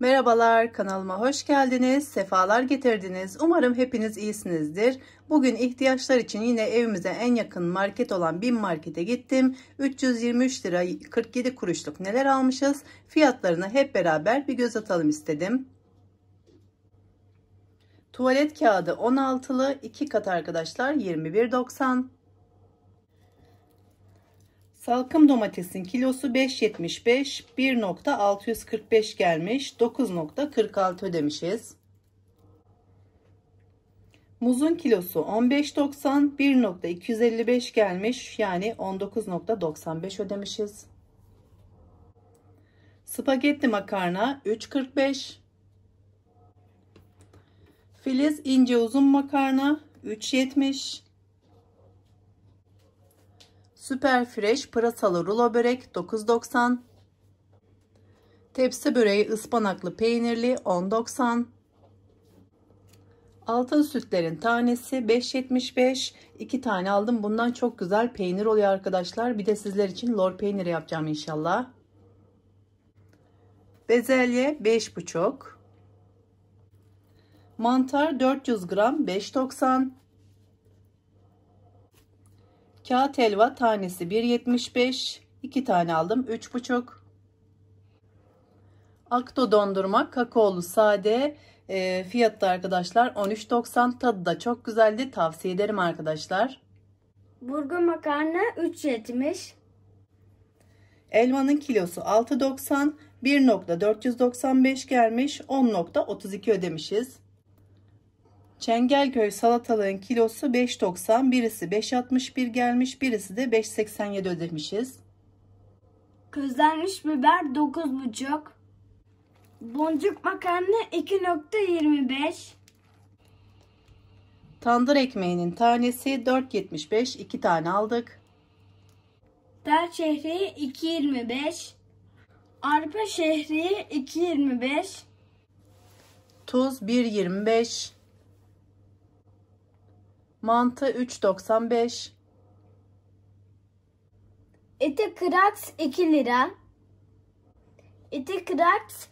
Merhabalar kanalıma hoş geldiniz. Sefalar getirdiniz. Umarım hepiniz iyisinizdir. Bugün ihtiyaçlar için yine evimize en yakın market olan BİM markete gittim. 323 lira 47 kuruşluk neler almışız? Fiyatlarına hep beraber bir göz atalım istedim. Tuvalet kağıdı 16'lı 2 kat arkadaşlar 21.90. Salkım domatesin kilosu 5.75 1.645 gelmiş 9.46 ödemişiz. Muzun kilosu 15.90 1.255 gelmiş yani 19.95 ödemişiz. Spagetti makarna 3.45 Filiz ince uzun makarna 3.70 Süper Fresh pırasalı rulo börek 9.90 Tepsi böreği ıspanaklı peynirli 10.90 Altın sütlerin tanesi 5.75 2 tane aldım. Bundan çok güzel peynir oluyor arkadaşlar. Bir de sizler için lor peyniri yapacağım inşallah. Bezelye 5.5 Mantar 400 gram 5.90 Kağıt helva tanesi 1.75. 2 tane aldım. 3.5. Akto dondurma kakaolu sade e, fiyatı arkadaşlar 13.90 tadı da çok güzeldi tavsiye ederim arkadaşlar. Burgu makarna 3.70. Elmanın kilosu 6.90 1.495 gelmiş 10.32 ödemişiz. Çengelköy salatalığın kilosu 5.90 birisi 5.61 gelmiş birisi de 5.87 ödemişiz. Közlenmiş biber 9.5. Boncuk makarna 2.25. Tandır ekmeğinin tanesi 4.75 2 tane aldık. Tel şehriye 2.25. Arpa şehriye 2.25. Tuz 1.25 Mantı 3.95. Eti kraks 2 lira. Eti kraks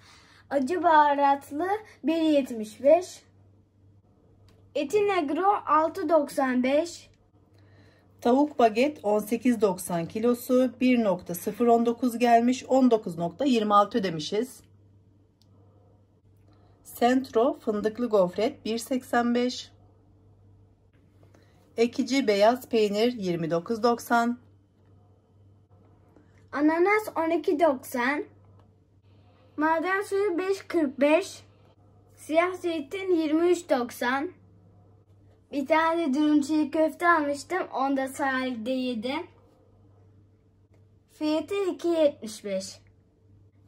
acı baharatlı 1.75. Eti negro 6.95. Tavuk baget 18.90 kilosu 1.019 gelmiş 19.26 ödemişiz. Centro fındıklı gofret 1.85 Ekici beyaz peynir 29.90. Ananas 12.90. Maden suyu 5.45. Siyah zeytin 23.90. Bir tane dürüm çiğ köfte almıştım. Onu da sahilde yedim. Fiyatı 2.75.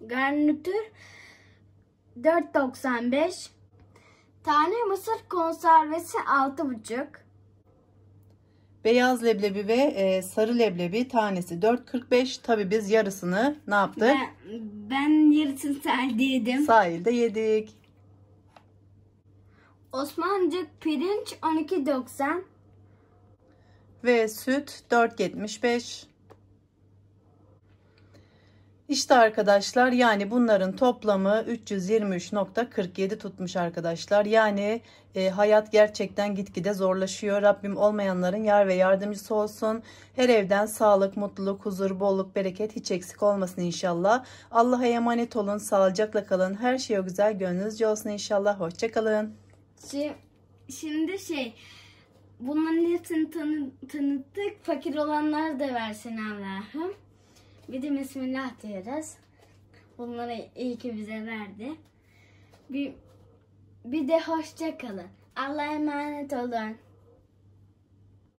Garnitür 4.95. Tane mısır konservesi 6.5. Beyaz leblebi ve e, sarı leblebi tanesi 4.45. Tabi biz yarısını ne yaptık? Ben, ben yarısını sahilde yedim. Sahilde yedik. Osmancık pirinç 12.90. Ve süt 4.75. İşte arkadaşlar yani bunların toplamı 323.47 tutmuş arkadaşlar. Yani e, hayat gerçekten gitgide zorlaşıyor. Rabbim olmayanların yar ve yardımcısı olsun. Her evden sağlık, mutluluk, huzur, bolluk, bereket hiç eksik olmasın inşallah. Allah'a emanet olun, sağlıcakla kalın. Her şey o güzel gönlünüzce olsun inşallah. Hoşçakalın. Şimdi şey bunların hepsini tanı, tanıttık. Fakir olanlar da versin Allah'ım. Bir de Bismillah diyoruz. Bunları iyi ki bize verdi. Bir, bir de hoşça kalın. Allah'a emanet olun.